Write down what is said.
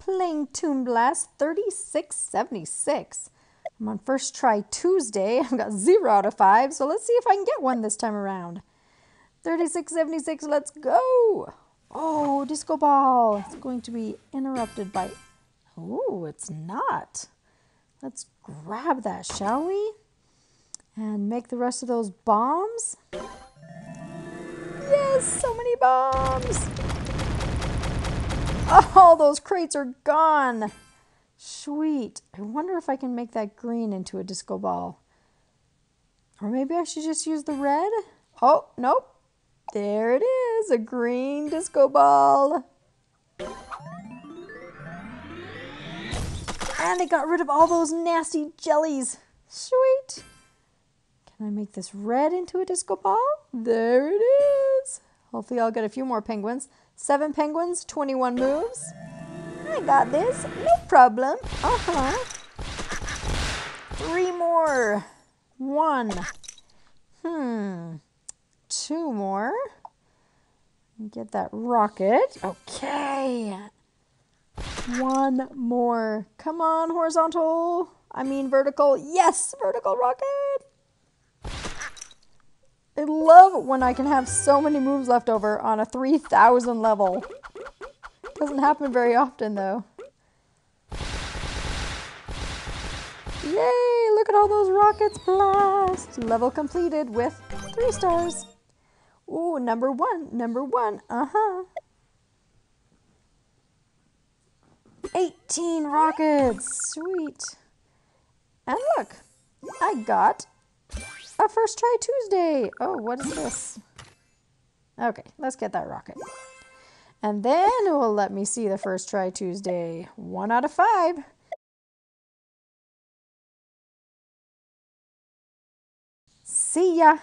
Playing Toon Blast 3676. I'm on first try Tuesday. I've got 0 out of 5, so let's see if I can get one this time around. 3676, let's go! Oh, disco ball. It's going to be interrupted by... Oh, it's not. Let's grab that, shall we? And make the rest of those bombs. Yes, so many bombs. Oh, those crates are gone. Sweet. I wonder if I can make that green into a disco ball. Or maybe I should just use the red? Oh, nope. There it is, a green disco ball. And I got rid of all those nasty jellies. Sweet. Can I make this red into a disco ball? There it is. Hopefully I'll get a few more penguins. Seven penguins, 21 moves. I got this, no problem. Uh-huh. Three more. One. Hmm. Two more. Get that rocket. Okay. One more. Come on, horizontal. I mean vertical. Yes, vertical rocket. I love when I can have so many moves left over on a 3000 level. Doesn't happen very often though. Yay, look at all those rockets blast. Level completed with three stars. Ooh, number one, number one, uh-huh. 18 rockets, sweet. And look, I got a first try Tuesday. Oh, what is this? Okay, let's get that rocket. And then it will let me see the first try Tuesday. One out of five. See ya.